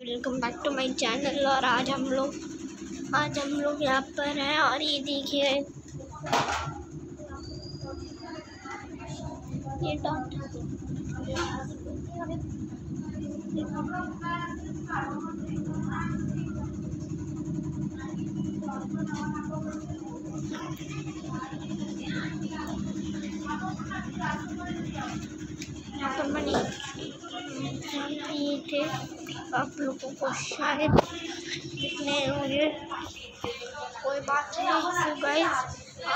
Welcome back to my channel और आज हम लोग, आज हम लोग यहाँ पर हैं और ये देखिए, ये पर मैंने ये थे। आप लोगों को शायद दिखने होंगे। कोई बात नहीं तो गाइस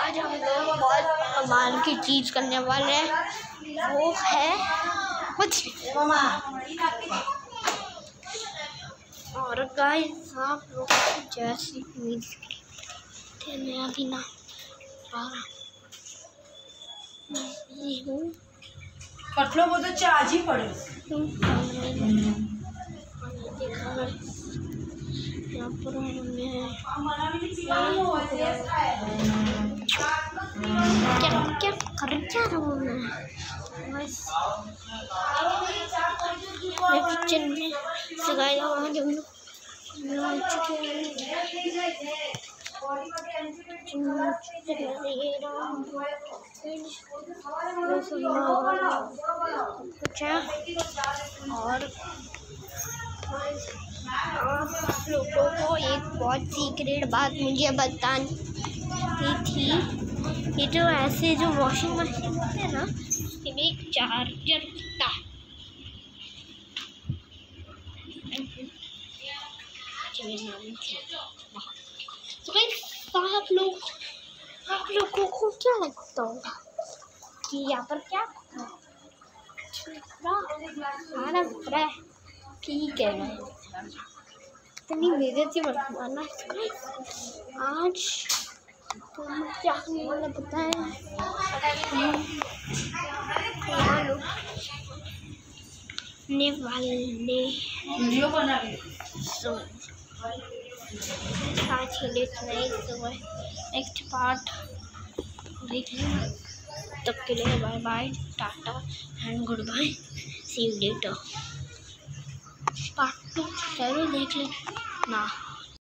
आज हम लोग बहुत कमाल की चीज़ करने वाले हैं। वो है कुछ। और गाइस आप लोग जैसी उम्मीद थे मैं अभी ना और ये हूँ तो चार्ज ही पड़े यहाँ क्या क्या कर क्या रहा हूँ मैं किचन में वहाँ लोग हैं कुछ है और आप लोगों को एक बहुत सीक्रेट बात मुझे बतानी थी ये जो ऐसे जो वॉशिंग मशीन होते हैं ना इसमें एक चार्जर है तो भाई आप लोग आप लोगों को क्या लगता होगा कि यहाँ पर क्या खाना है ठीक है इतनी मेरे से मत आज तो हम क्या करने वाले पता है यहाँ लोग ने वाले सो आज के लिए इतना ही तो नेक्स्ट पार्ट देख लेना तब के लिए bye bye tata and good bye see you later part two ज़रूर देख लेना।